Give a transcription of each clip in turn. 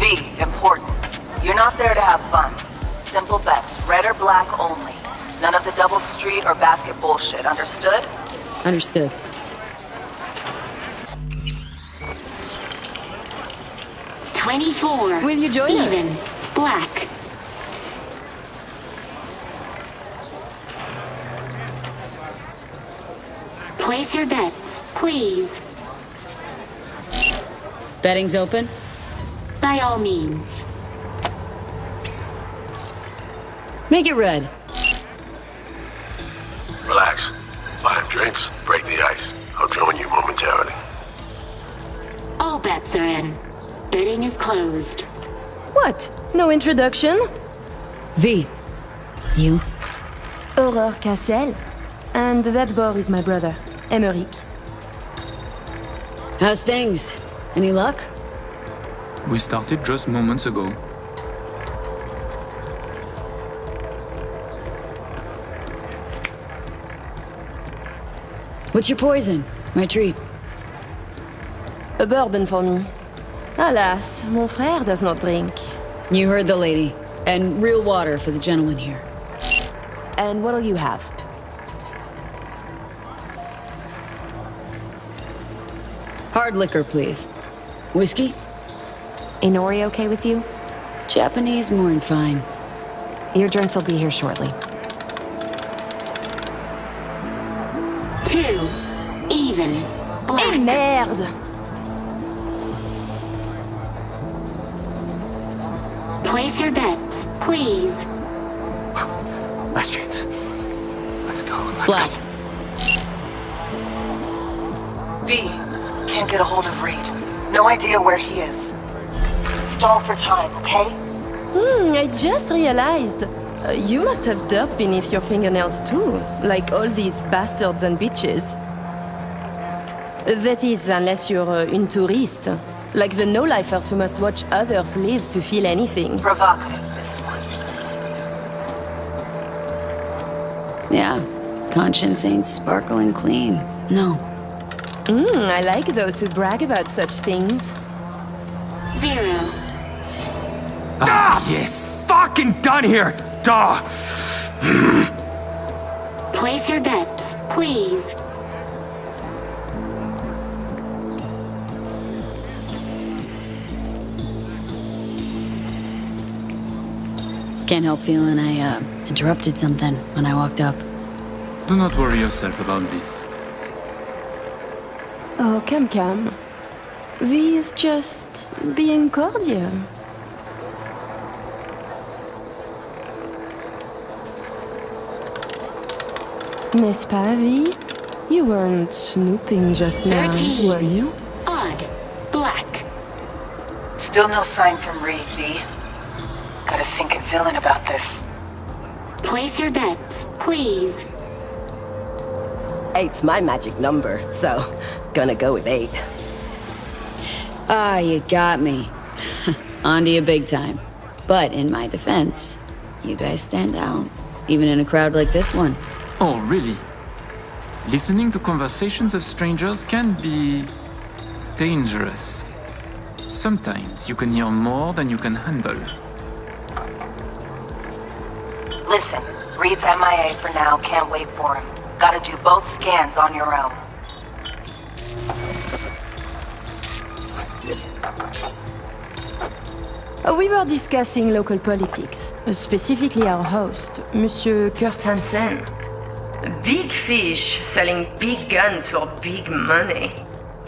V, important. You're not there to have fun. Simple bets, red or black only. None of the double street or basket bullshit, understood? Understood. Twenty-four. Will you join us? Even. Black. Place your bets, please. Betting's open? By all means. Make it red. Relax. Buy him drinks, break the ice. I'll join you momentarily. All bets are in. Bidding is closed. What? No introduction? V. You? Aurore Cassel. And that boy is my brother, Emeric. How's things? Any luck? We started just moments ago. What's your poison? My treat. A bourbon for me. Alas, mon frère does not drink. You heard the lady. And real water for the gentleman here. And what'll you have? Hard liquor, please. Whiskey? Inori okay with you? Japanese, more than fine. Your drinks will be here shortly. Two. Even. Black. Merde! Place your bets, please. Last chance. Let's go. Let's Black. go. V, can't get a hold of Reed. No idea where he is. Stall for time, okay? Hmm, I just realized. Uh, you must have dirt beneath your fingernails too, like all these bastards and bitches. That is, unless you're uh, une touriste. Like the no-lifers who must watch others live to feel anything. Provocative, this one. Yeah. Conscience ain't sparkling clean. No. Hmm, I like those who brag about such things. Zero. Ah, yes! Fucking done here! Duh! Place your bets, please. Can't help feeling I, uh, interrupted something when I walked up. Do not worry yourself about this. Oh, come, come. V is just being cordial. N'est-ce pas, V? You weren't snooping just now, Thirteen. were you? Odd. Black. Still no sign from Reed, V. Got a sinking feeling about this. Place your bets, please. Eight's my magic number, so gonna go with eight. Ah, you got me. On to you big time. But in my defense, you guys stand out. Even in a crowd like this one. Oh, really? Listening to conversations of strangers can be dangerous. Sometimes you can hear more than you can handle. Listen, Reed's MIA for now, can't wait for him. Gotta do both scans on your own. We were discussing local politics, specifically our host, Monsieur Kurt Hansen. Big fish selling big guns for big money.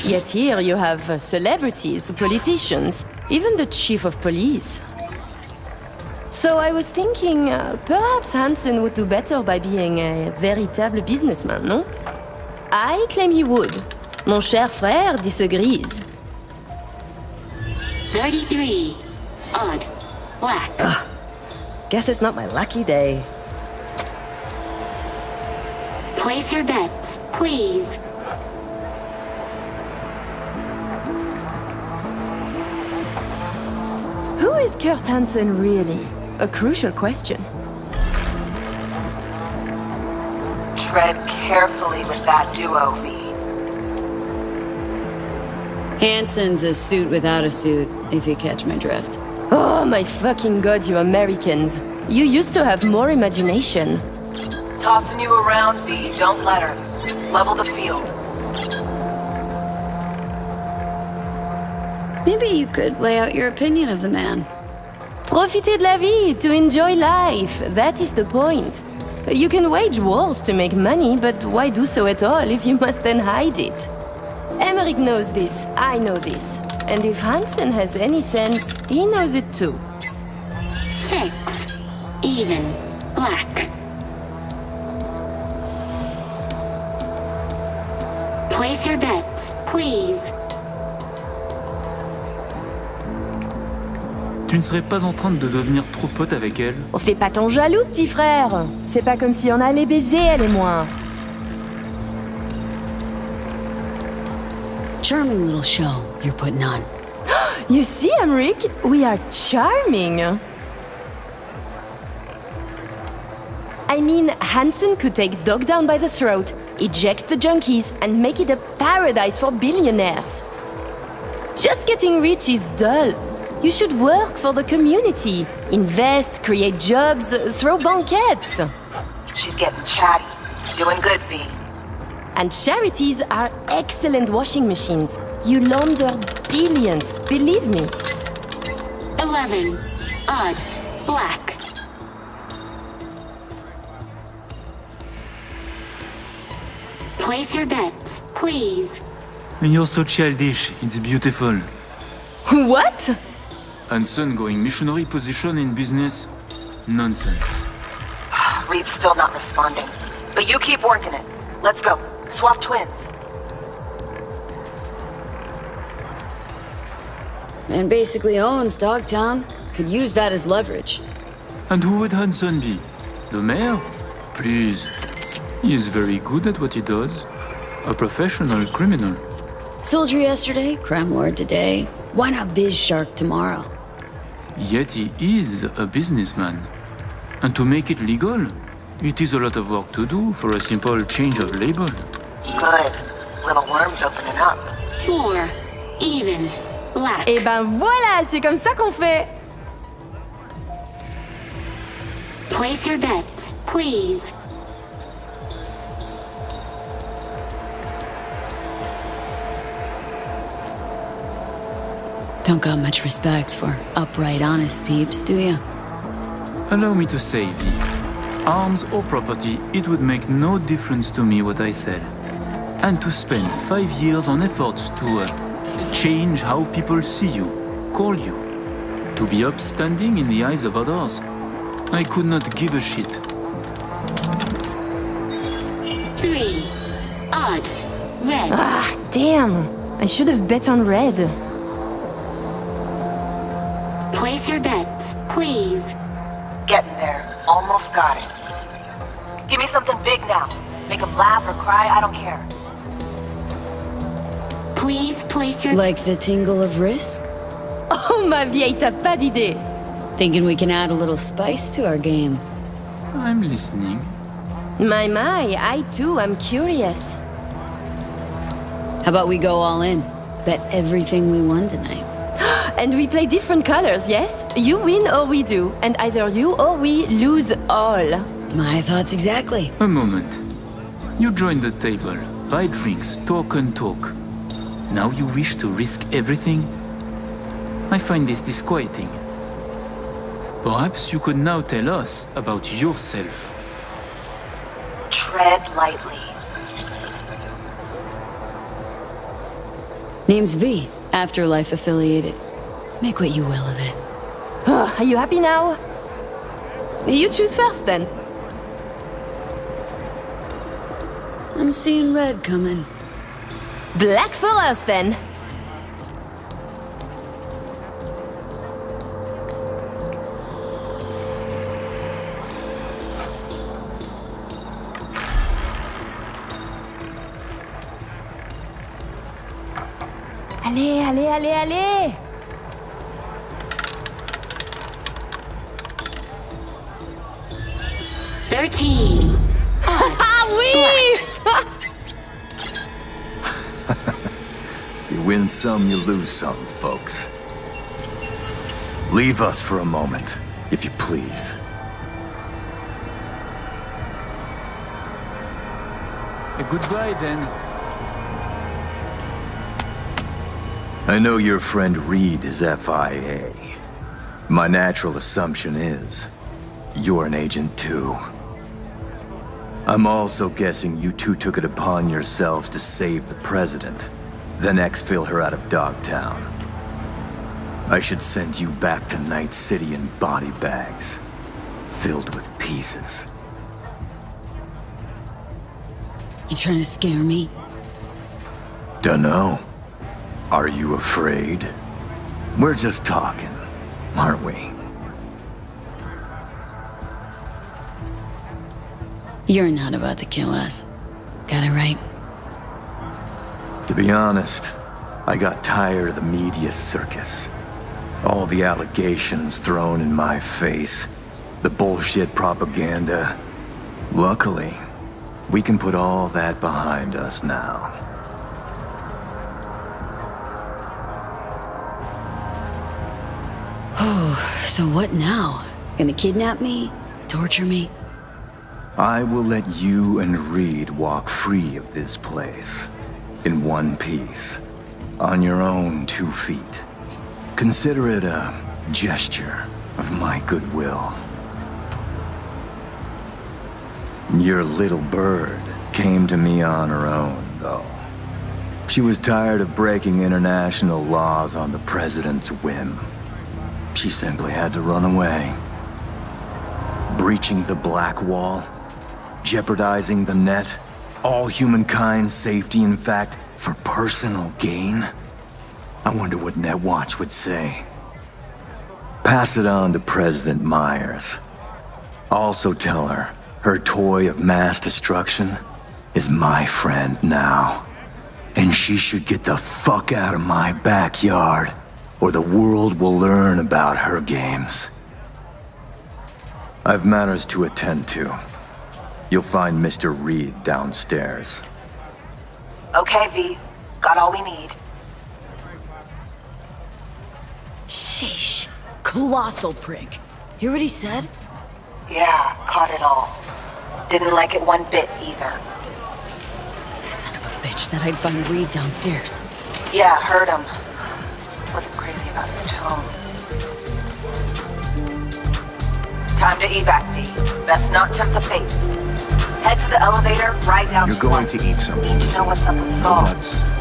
Yet here you have uh, celebrities, politicians, even the chief of police. So I was thinking, uh, perhaps Hansen would do better by being a véritable businessman, no? I claim he would. Mon cher frère disagrees. 33. Odd. Black. Guess it's not my lucky day. Place your bets, please. Who is Kurt Hansen really? A crucial question. Tread carefully with that duo, V. Hansen's a suit without a suit, if you catch my drift. Oh my fucking god, you Americans. You used to have more imagination. Tossing you around, V. Don't let her. Level the field. Maybe you could lay out your opinion of the man. Profiter de la vie, to enjoy life. That is the point. You can wage wars to make money, but why do so at all if you must then hide it? Emeric knows this, I know this. And if Hansen has any sense, he knows it too. Six. Even. Black. Place your bets, please. Tu ne serais pas en train de devenir trop pote avec elle On fait pas ton jaloux, petit frère. C'est pas comme si on allait baiser, elle et moi. Charming little show you're putting on. You see, Emmerich, we are charming. I mean, Hansen could take Dogtown by the throat, eject the junkies, and make it a paradise for billionaires. Just getting rich is dull. You should work for the community. Invest, create jobs, throw banquets. She's getting chatty. Doing good, V. And charities are excellent washing machines. You launder billions, believe me. Eleven. Odd. Black. Place your bets, please. You're so childish, it's beautiful. What? Hansen going missionary position in business? Nonsense. Reed's still not responding. But you keep working it. Let's go. Swap twins. And basically owns Dogtown. Could use that as leverage. And who would Hansen be? The mayor? Please. He is very good at what he does. A professional criminal. Soldier yesterday, crime lord today. Why not biz shark tomorrow? Yet he is a businessman. And to make it legal, it is a lot of work to do for a simple change of label. Good. Little worm's opening up. Four. Even. Black. Eh ben voilà, c'est comme ça qu'on fait. Place your bets, please. Don't got much respect for upright, honest peeps, do you? Allow me to say, V. Arms or property, it would make no difference to me what I said. And to spend five years on efforts to uh, change how people see you, call you, to be upstanding in the eyes of others, I could not give a shit. Three. Odd. Red. Ah, damn. I should have bet on red. Place your bets, please. Getting there. Almost got it. Give me something big now. Make him laugh or cry, I don't care. Please place your Like the tingle of risk? Oh ma vieille, t'as pas d'idée. Thinking we can add a little spice to our game. I'm listening. My my, I too am curious. How about we go all in? Bet everything we won tonight. And we play different colors, yes? You win or we do, and either you or we lose all. My thoughts exactly. A moment. You join the table, buy drinks, talk and talk. Now you wish to risk everything? I find this disquieting. Perhaps you could now tell us about yourself. Tread lightly. Name's V, Afterlife affiliated. Make what you will of it. Oh, are you happy now? You choose first then. I'm seeing red coming. Black for us then. Allez, allez, allez, allez Thirteen. Ah oui You win some, you lose some, folks. Leave us for a moment, if you please. A goodbye then. I know your friend Reed is FIA. My natural assumption is, you're an agent too. I'm also guessing you two took it upon yourselves to save the President, then exfil her out of Dogtown. I should send you back to Night City in body bags, filled with pieces. You trying to scare me? Dunno. Are you afraid? We're just talking, aren't we? You're not about to kill us. Got it right? To be honest, I got tired of the media circus. All the allegations thrown in my face, the bullshit propaganda. Luckily, we can put all that behind us now. Oh, so what now? Gonna kidnap me? Torture me? I will let you and Reed walk free of this place. In one piece. On your own two feet. Consider it a gesture of my goodwill. Your little bird came to me on her own, though. She was tired of breaking international laws on the President's whim. She simply had to run away. Breaching the Black Wall, jeopardizing the net, all humankind's safety, in fact, for personal gain? I wonder what Netwatch would say. Pass it on to President Myers. Also tell her her toy of mass destruction is my friend now. And she should get the fuck out of my backyard, or the world will learn about her games. I've matters to attend to. You'll find Mr. Reed downstairs. Okay, V. Got all we need. Sheesh. Colossal prick. Hear what he said? Yeah, caught it all. Didn't like it one bit either. Son of a bitch that I'd find Reed downstairs. Yeah, heard him. Wasn't crazy about his tone. Time to evac, V. Best not tempt the fates. Head to the elevator, right down You're to going one. to eat something. Need to know what's up with Saul. Nuts.